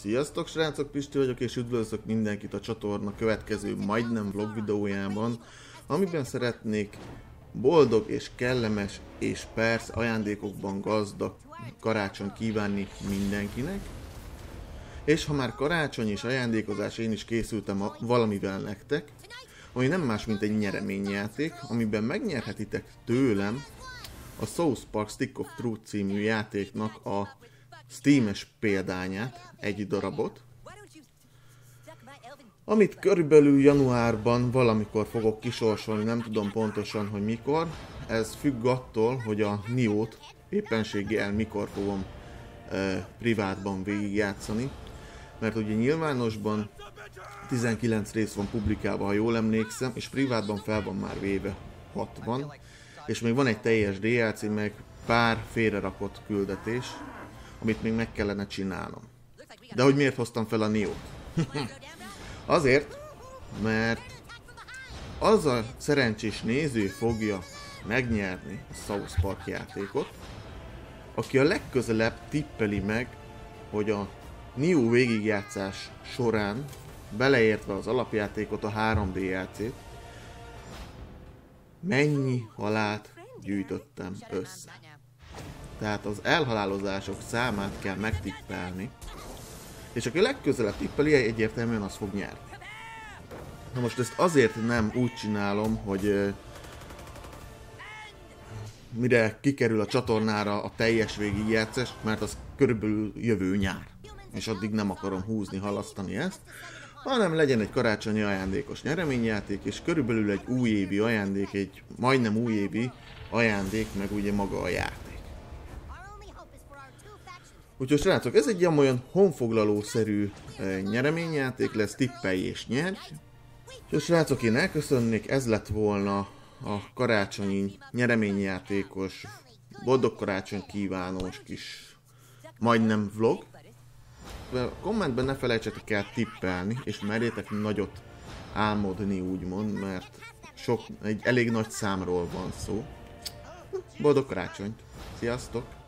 Sziasztok srácok, Pisti vagyok és üdvözlök mindenkit a csatorna következő majdnem vlog videójában, amiben szeretnék boldog és kellemes és persze ajándékokban gazdag karácsony kívánni mindenkinek. És ha már karácsony és ajándékozás, én is készültem a valamivel nektek, ami nem más, mint egy nyereményjáték, amiben megnyerhetitek tőlem a South Park Stick of Truth című játéknak a Steam-es példányát, egy darabot, amit körülbelül januárban valamikor fogok kisorsolni, nem tudom pontosan, hogy mikor. Ez függ attól, hogy a Niót éppenséggel mikor fogom e, privátban végigjátszani. Mert ugye nyilvánosban 19 rész van publikálva, ha jól emlékszem, és privátban fel van már véve 60. És még van egy teljes DLC, meg pár félrerakott küldetés, amit még meg kellene csinálnom. De hogy miért hoztam fel a Niót? Azért, mert az a szerencsés néző fogja megnyerni a South Park játékot, aki a legközelebb tippeli meg, hogy a Neo végigjátszás során, beleértve az alapjátékot, a 3 DLC-t, mennyi halált gyűjtöttem össze. Tehát az elhalálozások számát kell megtippelni, és aki legközelebb tippeli, egyértelműen az fog nyerni. Na most ezt azért nem úgy csinálom, hogy mire kikerül a csatornára a teljes végigjátszás, mert az körülbelül jövő nyár. És addig nem akarom húzni, halasztani ezt, hanem legyen egy karácsonyi ajándékos nyereményjáték, és körülbelül egy újévi ajándék, egy majdnem újévi ajándék, meg ugye maga a játék. Úgyhogy srácok, ez egy olyan honfoglalószerű e, nyereményjáték lesz, tippelj és nyerj. Úgyhogy srácok, én elköszönnék, ez lett volna a karácsonyi nyereményjátékos, boldog karácsony kívánós kis majdnem vlog. A kommentben ne felejtsetek el tippelni, és merjétek nagyot álmodni úgymond, mert sok, egy elég nagy számról van szó. Boldog karácsonyt! Sziasztok!